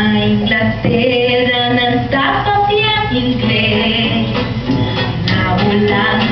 Inglaterra ng tapapya inglés. Na Holanda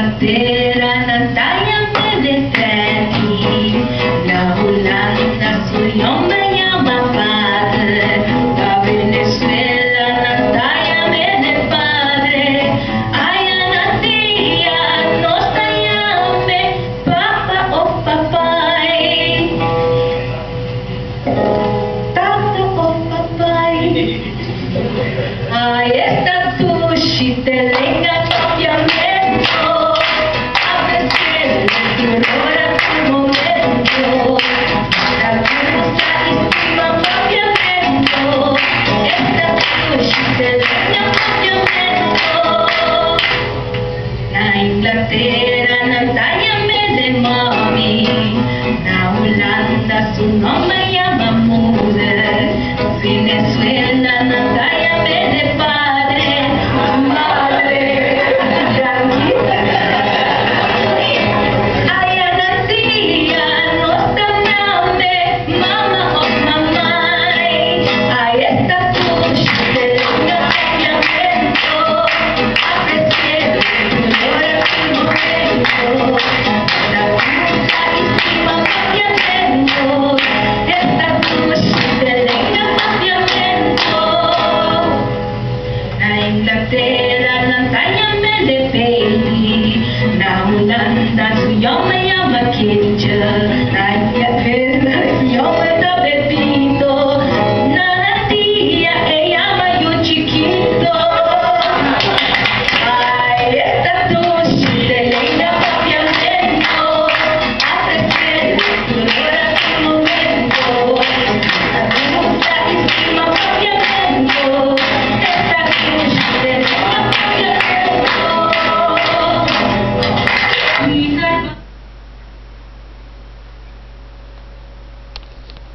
Na Inglaterra ng tayang pedestrati Na Holanda suyong mayamang padre. Na Venezuela ng tayang ede padre. Ay anatia nos tayame Papa o papay. Tata o papay. Ay, la pera nam sayam de mami.